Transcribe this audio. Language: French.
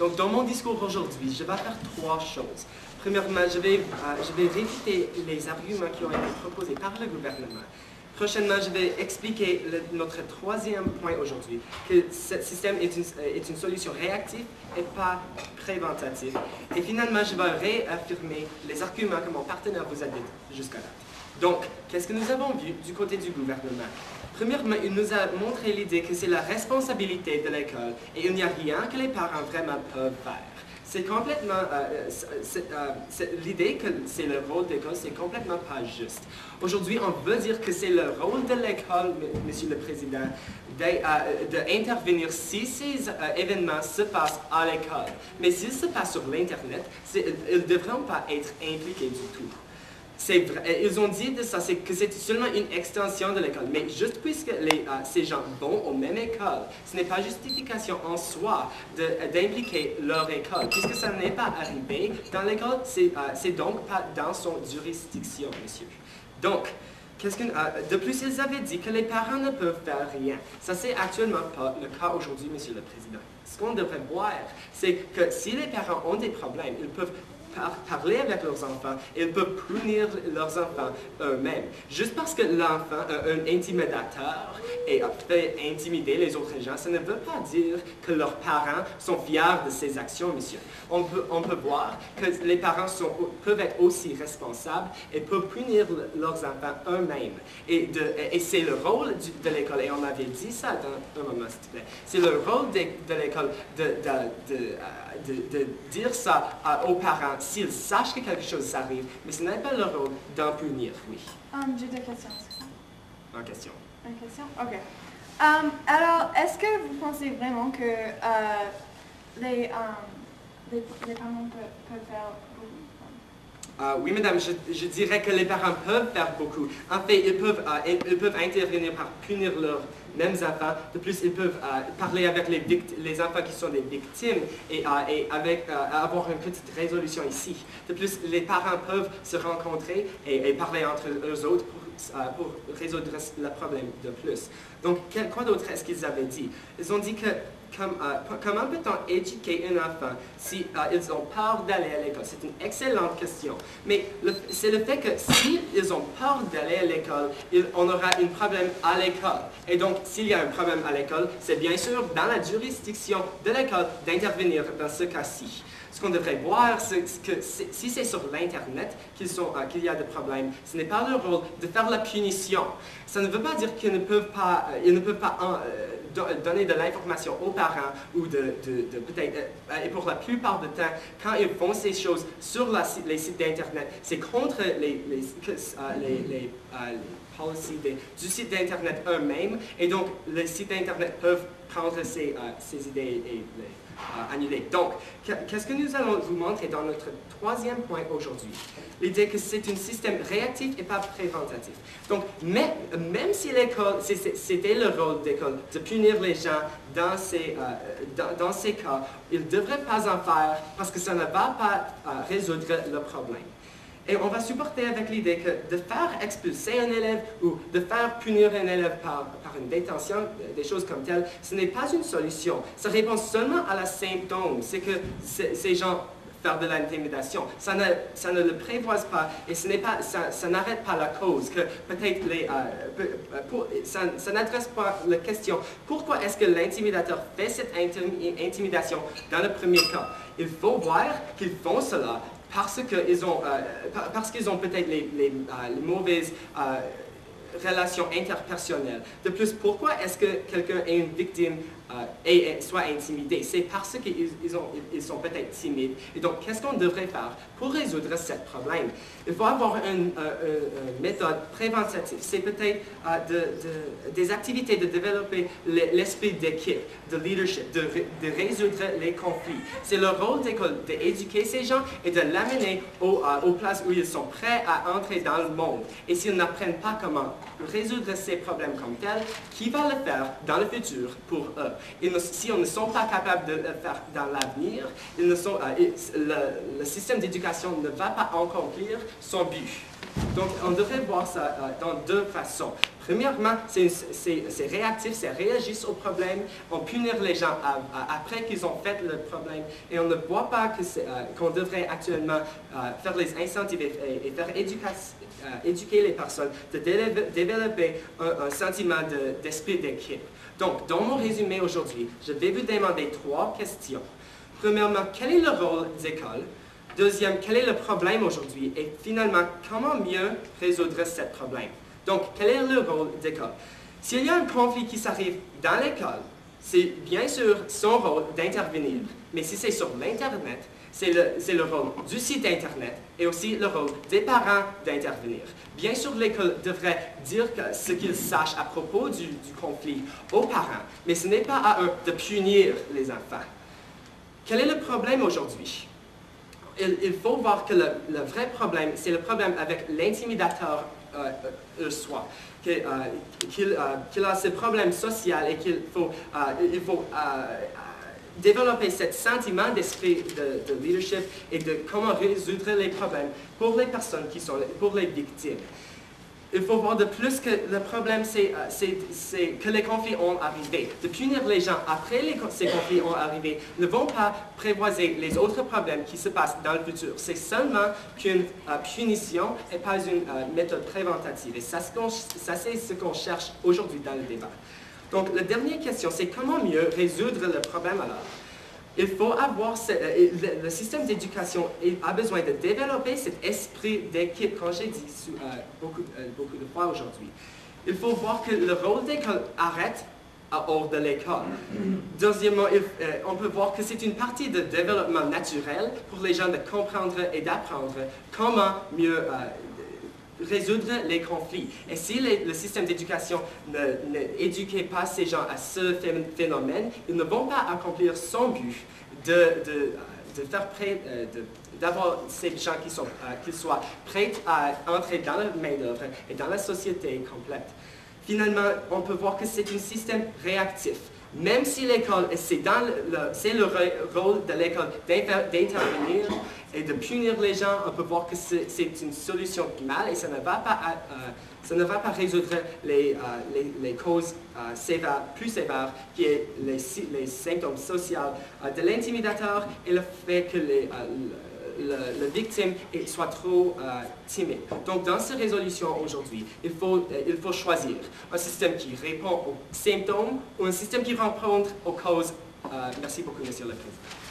Donc, dans mon discours aujourd'hui, je vais faire trois choses. Premièrement, je vais, euh, je vais les arguments qui ont été proposés par le gouvernement. Prochainement, je vais expliquer notre troisième point aujourd'hui, que ce système est une, est une solution réactive et pas préventative. Et finalement, je vais réaffirmer les arguments que mon partenaire vous a dit jusqu'à là. Donc, qu'est-ce que nous avons vu du côté du gouvernement? Premièrement, il nous a montré l'idée que c'est la responsabilité de l'école et il n'y a rien que les parents vraiment peuvent faire. C'est complètement, euh, euh, c'est- l'idée que c'est le rôle de l'école, c'est complètement pas juste. Aujourd'hui, on veut dire que c'est le rôle de l'école, Monsieur le Président, d'intervenir si ces euh, événements se passent à l'école. Mais s'ils se passent sur l'Internet, ils ne devront pas être impliqués du tout. Ils ont dit de ça, que c'est seulement une extension de l'école. Mais juste puisque euh, ces gens vont aux mêmes écoles, ce n'est pas justification en soi euh, d'impliquer leur école. Puisque ça n'est pas arrivé dans l'école, c'est euh, donc pas dans son jurisdiction, monsieur. Donc, que, euh, de plus, ils avaient dit que les parents ne peuvent faire rien. Ça, c'est actuellement pas le cas aujourd'hui, monsieur le Président. Ce qu'on devrait voir, c'est que si les parents ont des problèmes, ils peuvent par- parler avec leurs enfants, ils peuvent punir leurs enfants eux-mêmes. Juste parce que l'enfant, euh, un intimidateur, et fait intimider les autres gens, ça ne veut pas dire que leurs parents sont fiers de ces actions, monsieur. On peut, on peut voir que les parents peuvent être aussi responsables et peuvent punir le- leurs enfants eux-mêmes. Et, c'est le rôle de l'école, et on avait dit ça dans un moment, s'il te plaît, c'est le rôle de, de l'école de, de- de, euh, dire ça à- aux parents s'ils sachent que quelque chose arrive, mais ce n'est pas leur rôle d'en punir, oui. Hum, J'ai deux questions, c'est ça? En question. Une question? Ok. Hum, alors, est-ce que vous pensez vraiment que euh, les, hum, les, les parents peuvent, peuvent faire beaucoup? Ah, oui, madame, je, je dirais que les parents peuvent faire beaucoup. En fait, ils peuvent, euh, ils, ils peuvent intervenir par punir leurs mêmes enfants. De plus, ils peuvent euh, parler avec les, enfants qui sont des victimes et, euh, euh, avoir une petite résolution ici. De plus, les parents peuvent se rencontrer et, parler entre eux autres pour résoudre le problème de plus. Donc, quoi d'autre est-ce qu'ils avaient dit? Ils ont dit que comme, euh, comment peut-on éduquer un enfant si euh, ils ont peur d'aller à l'école? C'est une excellente question. Mais c'est le fait que s'ils ont peur d'aller à l'école, on aura un problème à l'école. Et donc, s'il y a un problème à l'école, c'est bien sûr dans la juridiction de l'école d'intervenir dans ce cas-ci. Ce qu'on devrait voir, c'est que si c'est sur l'Internet euh, qu'il y a des problèmes, ce n'est pas leur rôle de faire la punition. Ça ne veut pas dire qu'ils ne peuvent pas, euh, ils ne peuvent pas euh, do- donner de l'information aux parents ou de, peut-être, et pour la plupart du temps, quand ils font ces choses sur les sites d'Internet, c'est contre les, les, les, les, des- du site d'Internet eux-mêmes, et donc les sites d'Internet peuvent prendre ces, euh, idées et les euh, annuler. Donc, que- qu'est-ce que nous allons vous montrer dans notre troisième point aujourd'hui? L'idée que c'est un système réactif et pas préventatif. Donc, mais- même si l'école, c'était le rôle d'école de punir les gens dans ces, euh, dans, dans ces cas, ils ne devraient pas en faire parce que ça ne va pas résoudre le problème. Et on va supporter avec l'idée que de faire expulser un élève ou de faire punir un élève par, par une détention, des choses comme telles, ce n'est pas une solution. Ça répond seulement à la symptôme. C'est que ces gens faire de l'intimidation. Ça ne, ça ne le prévoit pas et ce pas, ça, n'arrête pas la cause. Que peut-être les, euh, euh, pour- ça, ça n'adresse pas la question pourquoi est-ce que l'intimidateur fait cette intimi- intimidation dans le premier cas? Il faut voir qu'ils font cela parce qu'ils ont, euh, pa- parce ont peut-être les, euh, mauvaises euh, relations interpersonnelles. De plus, pourquoi est-ce que quelqu'un est une victime euh, et, soit intimidé? C'est parce qu'ils ils ont- ils- ils sont peut-être timides. Et donc, qu'est-ce qu'on devrait faire pour résoudre ce problème? Il faut avoir une, euh, une méthode préventive. C'est peut-être euh, de- de- des activités de développer le- l'esprit d'équipe, de leadership, de, ré- de résoudre les conflits. C'est le rôle d'école d'éduquer ces gens et de l'amener au, euh, aux places où ils sont prêts à entrer dans le monde. Et s'ils n'apprennent pas comment résoudre ces problèmes comme tels, qui va le faire dans le futur pour eux? Ne- si on ne sont pas capables de le faire dans l'avenir, euh, et le, le système d'éducation ne va pas accomplir son but. Donc, on devrait voir ça euh, dans deux façons. Premièrement, c'est réactif, c'est réagir au problème, on punit les gens après qu'ils ont fait le problème et on ne voit pas euh, qu'on devrait actuellement euh, faire les incentiver et, faire éduquer les personnes, de développer un, sentiment d'esprit d'équipe. Donc, dans mon résumé aujourd'hui, je vais vous demander trois questions. Premièrement, quel est le rôle des écoles? Deuxième, quel est le problème aujourd'hui? Et finalement, comment mieux résoudre ce problème? Donc, quel est le rôle d'école? S'il y a un conflit qui s'arrive dans l'école, c'est bien sûr son rôle d'intervenir. Mais si c'est sur l'Internet, c'est le, le, rôle du site Internet et aussi le rôle des parents d'intervenir. Bien sûr, l'école devrait dire ce qu'ils sachent à propos du, conflit aux parents, mais ce n'est pas à eux de punir les enfants. Quel est le problème aujourd'hui? il, faut voir que le, vrai problème, c'est le problème avec l'intimidateur euh, euh soi, euh, euh, qu'il a ce problème social et qu'il faut, il faut développer ce sentiment d'esprit de, de, leadership et de comment résoudre les problèmes pour les personnes qui sont, pour les victimes il faut voir de plus que le problème, c'est euh, que les conflits ont arrivé. De punir les gens après que ces conflits ont arrivé ne vont pas prévoiser les autres problèmes qui se passent dans le futur. C'est seulement qu'une euh, punition et pas une euh, méthode préventative. Et ça c'est ce qu'on cherche aujourd'hui dans le débat. Donc, la dernière question, c'est comment mieux résoudre le problème alors? Il faut avoir, euh, le, système d'éducation a besoin de développer cet esprit d'équipe, comme j'ai dit euh, beaucoup, euh, beaucoup de fois aujourd'hui. Il faut voir que le rôle d'école arrête hors de l'école. Deuxièmement, on peut voir que c'est une partie de développement naturel pour les gens de comprendre et d'apprendre comment mieux résoudre les conflits. Et si le système d'éducation n'éduquait pas ces gens à ce phénomène, ils ne vont pas accomplir son but de, faire euh, d'avoir ces gens qui, sont, euh, soient prêts à entrer dans la main-d'œuvre et dans la société complète. Finalement, on peut voir que c'est un système réactif. Même si l'école, c'est le, le rôle de l'école d'intervenir et de punir les gens, on peut voir que c'est une solution finale et ça ne va pas, euh, ça ne va pas résoudre les, euh, les, causes euh, sévères, plus sévères, qui est les, les symptômes sociaux de l'intimidateur et le fait que les, la victime soit trop timide. Donc, dans ces résolutions aujourd'hui, il faut, il faut choisir un système qui répond aux symptômes ou un système qui répond aux causes. merci beaucoup, Monsieur le Président.